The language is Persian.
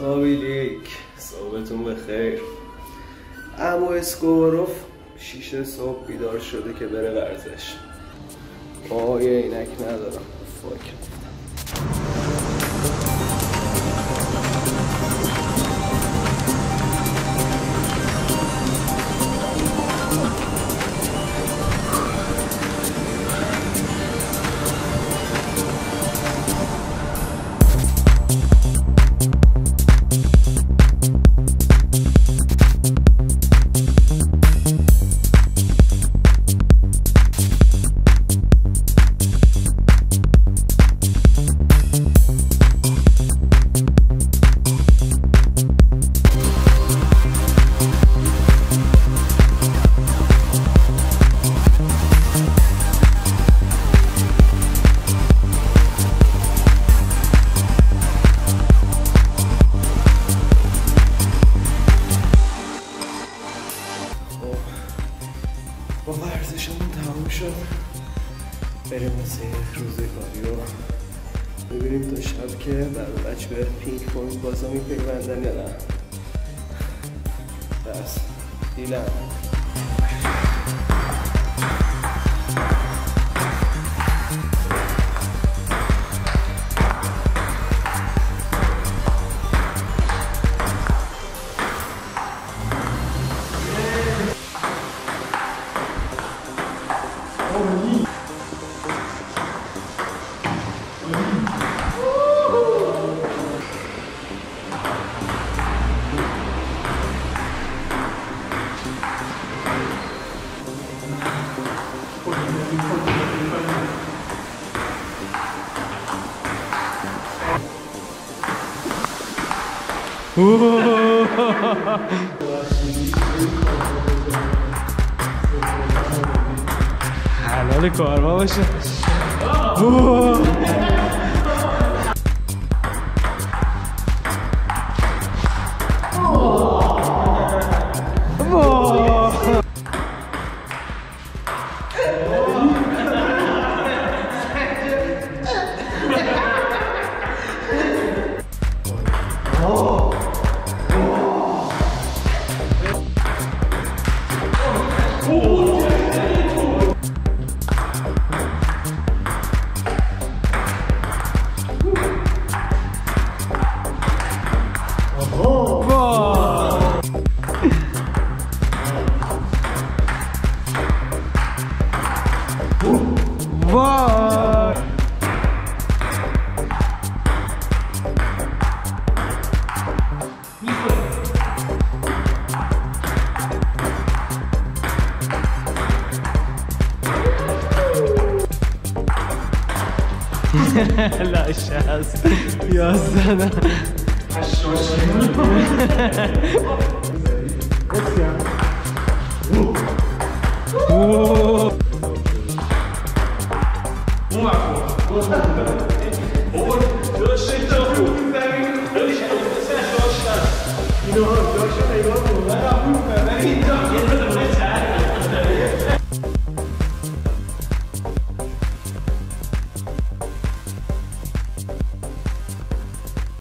سابیلیک صحبتون بخیر امو اسکوروف شیشه صبح بیدار شده که بره ورزش. آه یه اینک ندارم. فاک. با ورزشمون تموم شد. بریم مثل روزگاری رو ببینیم تا شب که بر بچه به پینک پوینت بازا میپیوندن یا نه. بس. دیلم. 우와 Daleko, arvavaše. Uuuu. لا شاز يا سلام You know, Josh, I love you, man. I'm a man.